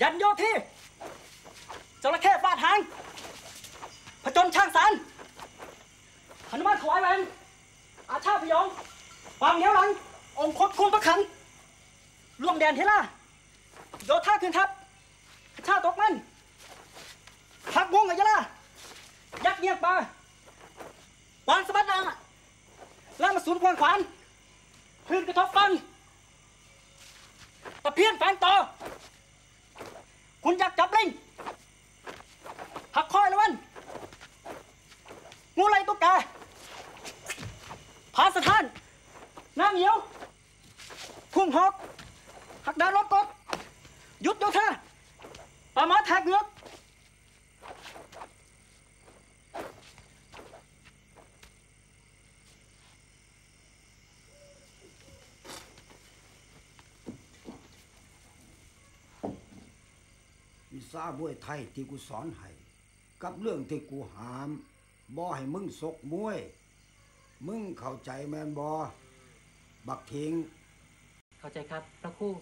ยันโยที่จระเข้ฟาดหางผจญช่างสารหนุมานถวายแหวนอาชาพยองความเหนียวหลัง องค์คดคุมประคันล่วงแดนเทล่าโยธาขึ้นทัพชาตกมันพักวงกับยะล่ายักเงียบปลาวานสะบัดนางล่ามาสูนควงขวานพื้นกระทบฟังตะเพียนแฝงต่อ คุณอยากจับลิงหักคอยแล้วมันงูไรตุ๊กแกผาสถานนางเหยียวพุ่งหอกหักดาลรบกดหยุดโยธาป่ามาแทกเงือก ซาบวยไทยที่กูสอนให้กับเรื่องที่กูหามบ่ให้มึงซกมวย มึงเข้าใจแมนบอบักทิงเข้าใจครับพระครู่